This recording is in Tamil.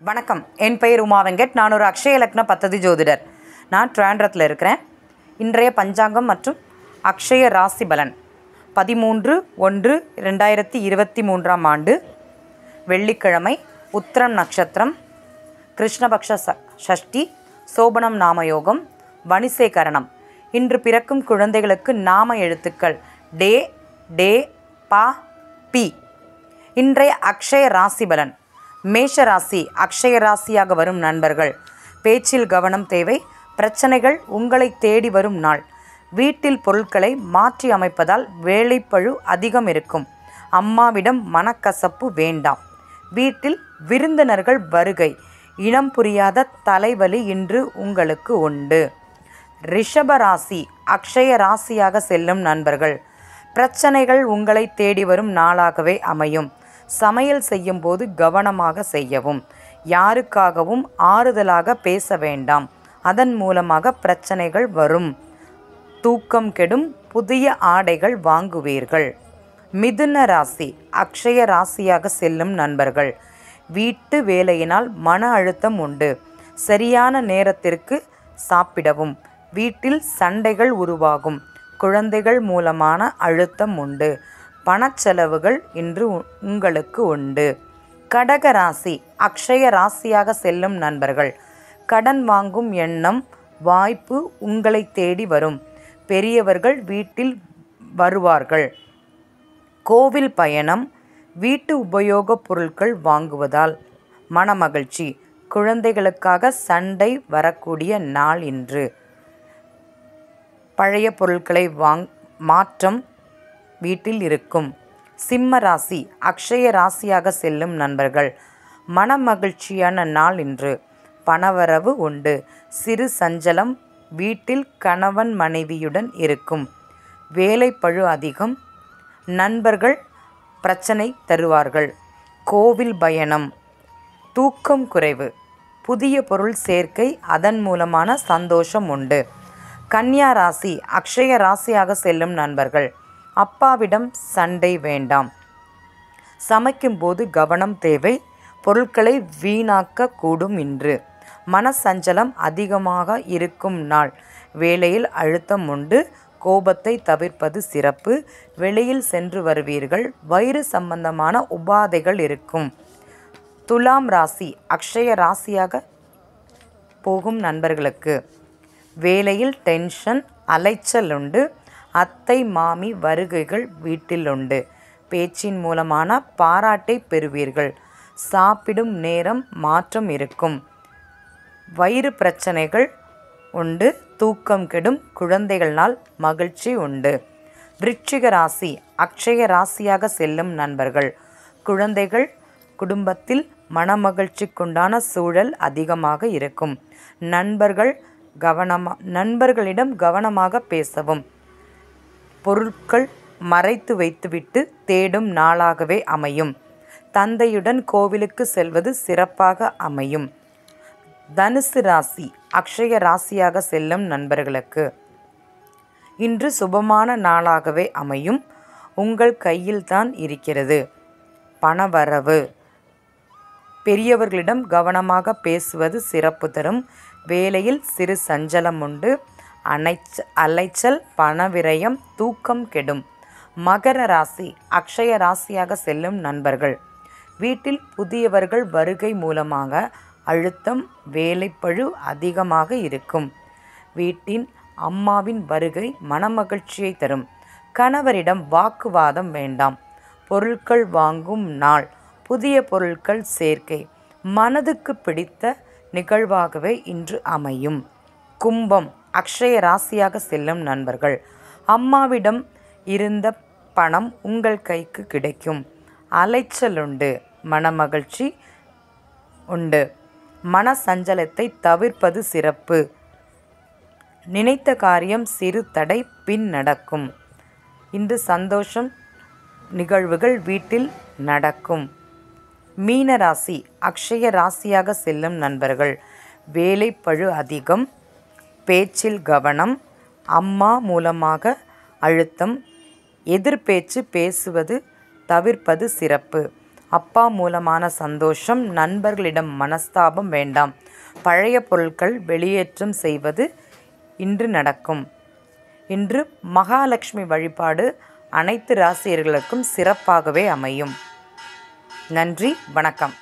வணக்கம். என் பெயர் உமா வெங்கட். நான் ஒரு அக்ஷய லக்ன பத்ததி ஜோதிடர். நான் ட்ராண்ட்ரத்தில் இருக்கிறேன். இன்றைய பஞ்சாங்கம் மற்றும் அக்ஷய ராசி பலன். பதிமூன்று ஒன்று ரெண்டாயிரத்தி இருபத்தி மூன்றாம் ஆண்டு. வெள்ளிக்கிழமை உத்திரம் நட்சத்திரம். கிருஷ்ணபக்ஷ ச ஷஷ்டி சோபனம் நாமயோகம் வணிசேகரணம் இன்று பிறக்கும் குழந்தைகளுக்கு நாம எழுத்துக்கள் டே டே பா பி. இன்றைய அக்ஷய ராசி பலன். மேஷ ராசி அக்ஷய ராசியாக வரும் நண்பர்கள். பேச்சில் கவனம் தேவை பிரச்சனைகள் உங்களை தேடி வரும் நாள். வீட்டில் பொருட்களை மாற்றி அமைப்பதால் வேலைப்பழு அதிகம் இருக்கும். அம்மாவிடம் மனக்கசப்பு வேண்டாம். வீட்டில் விருந்தினர்கள் வருகை இனம் புரியாத தலைவலி இன்று உங்களுக்கு உண்டு. ரிஷப ராசி அக்ஷய ராசியாக செல்லும் நண்பர்கள் பிரச்சனைகள் உங்களை தேடி வரும் நாளாகவே அமையும். சமையல் செய்யும் போது கவனமாக செய்யவும் யாருக்காகவும் ஆறுதலாக பேச வேண்டாம். அதன் மூலமாக பிரச்சனைகள் வரும். தூக்கம் கெடும் புதிய ஆடைகள் வாங்குவீர்கள். மிதுன ராசி அக்ஷய ராசியாக செல்லும் நண்பர்கள். வீட்டு வேலையினால் மன அழுத்தம் உண்டு. சரியான நேரத்திற்கு சாப்பிடவும் வீட்டில் சண்டைகள் உருவாகும். குழந்தைகள் மூலமான அழுத்தம் உண்டு. பணச்செலவுகள் இன்று உங்களுக்கு உண்டு. கடக ராசி அக்ஷய ராசியாக செல்லும் நண்பர்கள் கடன் வாங்கும் எண்ணம் வாய்ப்பு உங்களை தேடி வரும். பெரியவர்கள் வீட்டில் வருவார்கள். கோவில் பயணம் வீட்டு உபயோகப் பொருட்கள் வாங்குவதால் மனமகிழ்ச்சி. குழந்தைகளுக்காக சண்டை வரக்கூடிய நாள் இன்று. பழைய பொருட்களை வாங் மாற்றம் வீட்டில் இருக்கும். சிம்ம ராசி அக்ஷய ராசியாக செல்லும் நண்பர்கள். மனமகிழ்ச்சியான நாள் இன்று. பணவரவு உண்டு. சிறு சஞ்சலம் வீட்டில் கணவன் மனைவியுடன் இருக்கும். வேலைப்பழு அதிகம். நண்பர்கள் பிரச்சனை தருவார்கள். கோவில் பயணம். தூக்கம் குறைவு. புதிய பொருள் சேர்க்கை அதன் மூலமான சந்தோஷம் உண்டு. கன்னியா ராசி அக்ஷய ராசியாக செல்லும் நண்பர்கள். அப்பாவிடம் சண்டை வேண்டாம். சமைக்கும்போது கவனம் தேவை. பொருட்களை வீணாக்க கூடும் இன்று. மனசஞ்சலம் அதிகமாக இருக்கும் நாள். வேலையில் அழுத்தம் உண்டு. கோபத்தை தவிர்ப்பது சிறப்பு. வெளியில் சென்று வருவீர்கள். வயிறு சம்பந்தமான உபாதைகள் இருக்கும். துலாம் ராசி அக்ஷய ராசியாக போகும் நண்பர்களுக்கு. வேலையில் டென்ஷன் அலைச்சல் உண்டு. அத்தை மாமி வருகைகள் வீட்டில் உண்டு பேச்சின் மூலமான பாராட்டை பெறுவீர்கள். சாப்பிடும் நேரம் மாற்றம் இருக்கும். வயிறு பிரச்சனைகள் உண்டு. தூக்கம் கெடும். குழந்தைகளால் மகிழ்ச்சி உண்டு. விருச்சிக ராசி அக்ஷய ராசியாக செல்லும் நண்பர்கள். குழந்தைகள் குடும்பத்தில் மனமகிழ்ச்சிக்குண்டான சூழல் அதிகமாக இருக்கும். நண்பர்கள் கவனமா நண்பர்களிடம் கவனமாக பேசவும். பொருட்கள் மறைத்து வைத்துவிட்டு தேடும் நாளாகவே அமையும். தந்தையுடன் கோவிலுக்கு செல்வது சிறப்பாக அமையும். தனுசு ராசி அக்ஷய ராசியாக செல்லும் நண்பர்களுக்கு. இன்று சுபமான நாளாகவே அமையும். உங்கள் கையில்தான் இருக்கிறது. பணவரவு. பெரியவர்களிடம் கவனமாக பேசுவது சிறப்பு தரும். வேலையில் சிறு சஞ்சலம் உண்டு அனைச்ச அலைச்சல் பணவிரயம் தூக்கம் கெடும். மகர ராசி அக்ஷய ராசியாக செல்லும் நண்பர்கள். வீட்டில் புதியவர்கள் வருகை மூலமாக அழுத்தம் வேலைப்பழு அதிகமாக இருக்கும். வீட்டின் அம்மாவின் வருகை மனமகிழ்ச்சியை தரும். கணவரிடம் வாக்குவாதம் வேண்டாம். பொருட்கள் வாங்கும் நாள் புதிய பொருட்கள் சேர்க்கை மனதுக்கு பிடித்த நிகழ்வாகவே இன்று அமையும். கும்பம் அக்ஷய ராசியாக செல்லும் நண்பர்கள். அம்மாவிடம் இருந்த பணம் உங்கள் கைக்கு கிடைக்கும். அலைச்சல் உண்டு. மனமகிழ்ச்சி உண்டு. மன சஞ்சலத்தை தவிர்ப்பது சிறப்பு. நினைத்த காரியம் சிறு தடை பின் நடக்கும். இன்று சந்தோஷம் நிகழ்வுகள் வீட்டில் நடக்கும். மீன ராசி அக்ஷய ராசியாக செல்லும் நண்பர்கள். வேலைப்பழு அதிகம். பேச்சில் கவனம் அம்மா மூலமாக அழுத்தம் எதிர்பேச்சு பேசுவது தவிர்ப்பது சிறப்பு. அப்பா மூலமான சந்தோஷம் நண்பர்களிடம் மனஸ்தாபம் வேண்டாம். பழைய பொருட்கள் வெளியேற்றம் செய்வது இன்று நடக்கும். இன்று மகாலட்சுமி வழிபாடு அனைத்து ராசியர்களுக்கும் சிறப்பாகவே அமையும். நன்றி வணக்கம்.